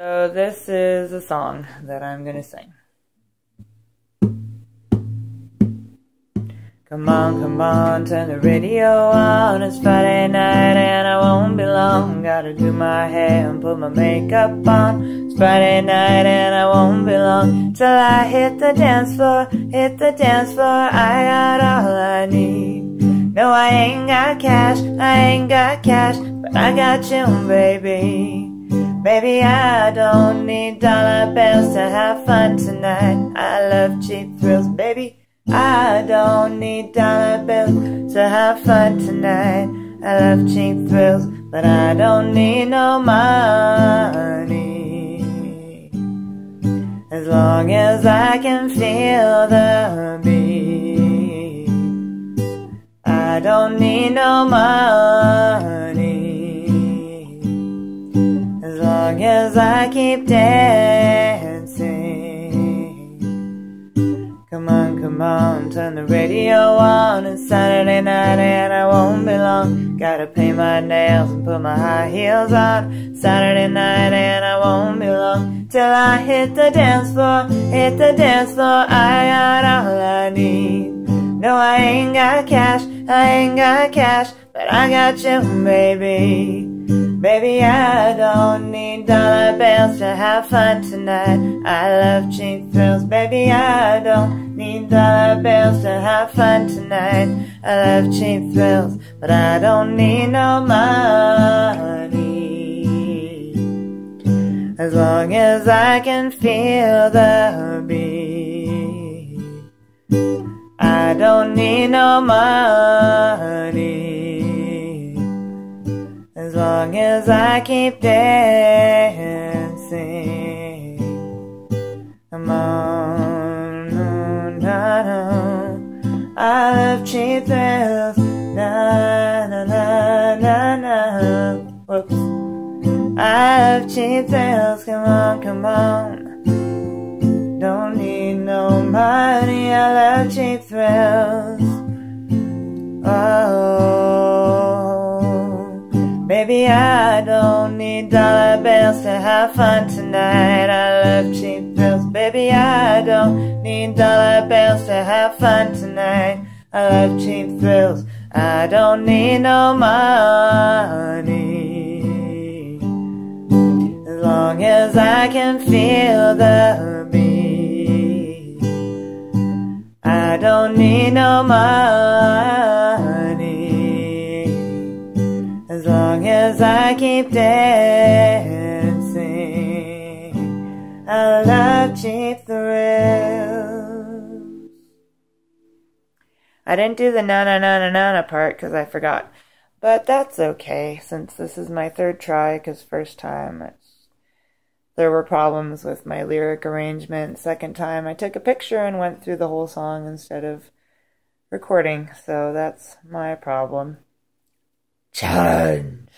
So this is a song that I'm gonna sing. Come on, come on, turn the radio on. It's Friday night and I won't be long. Gotta do my hair and put my makeup on. It's Friday night and I won't be long till I hit the dance floor. Hit the dance floor, I got all I need. No, I ain't got cash, I ain't got cash, but I got you, baby. Baby, I don't need dollar bills to have fun tonight. I love cheap thrills, baby. I don't need dollar bills to have fun tonight. I love cheap thrills, but I don't need no money. As long as I can feel the beat, I don't need no money. Long as I keep dancing. Come on, come on, turn the radio on. It's Saturday night and I won't be long. Gotta paint my nails and put my high heels on. Saturday night and I won't be long. Till I hit the dance floor, hit the dance floor. I got all I need. No, I ain't got cash, I ain't got cash, but I got you, baby. Baby, I don't need dollar bills to have fun tonight. I love cheap thrills, baby. I don't need dollar bills to have fun tonight. I love cheap thrills, but I don't need no money. As long as I can feel the beat, I don't need no money. As long as I keep dancing, come on, no, no. I love cheap thrills, na na na na na. Whoops. I love cheap thrills, come on, come on. Don't need no money, I love cheap thrills. Baby, I don't need dollar bills to have fun tonight. I love cheap thrills, baby, I don't need dollar bills to have fun tonight. I love cheap thrills, I don't need no money. As long as I can feel the beat, I don't need no money. As I keep dancing, I love cheap thrills. I didn't do the na na na na na na part because I forgot. But that's okay, since this is my third try, because first time there were problems with my lyric arrangement. Second time I took a picture and went through the whole song instead of recording, so that's my problem. Challenge!